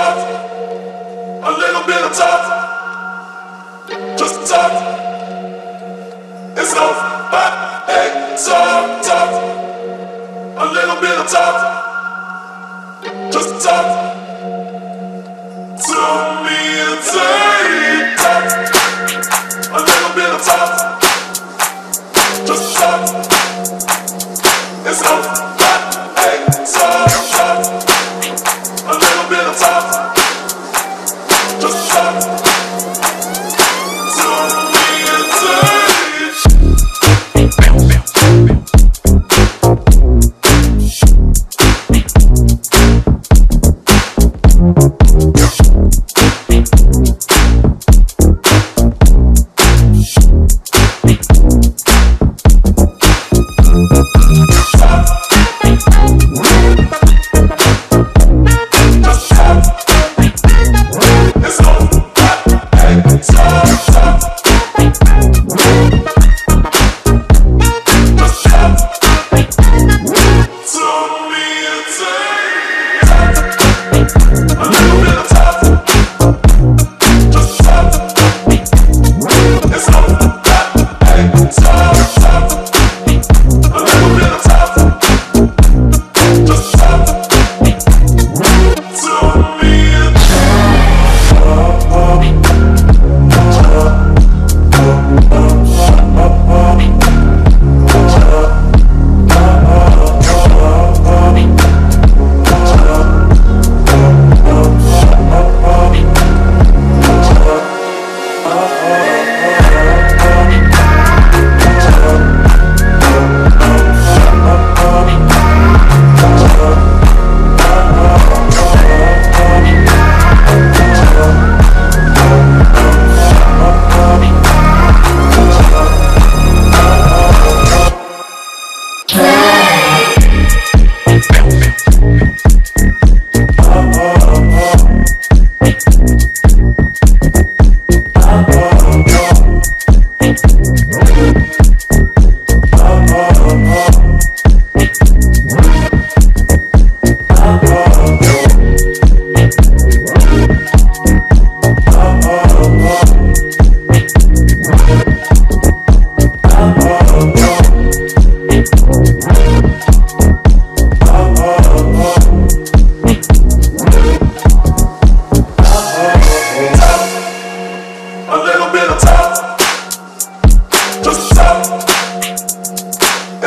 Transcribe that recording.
talk, a little bit of talk, just talk. It's no but hey, talk, talk, a little bit of talk, just talk. To me say talk, a little bit of talk, just talk.